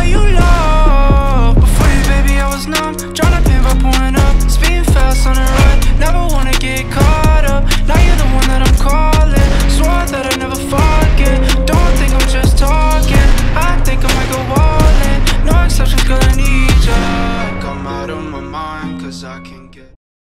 for you, love. Before you, baby, I was numb. Tryna pin by pulling up Speeding fast on the run Never wanna get caught up. Now you're the one that I'm calling. Swore that I'd never forget. Don't think I'm just talking. I think I might go all in. No exceptions, girl, I need ya. Come out of my mind Cause I can't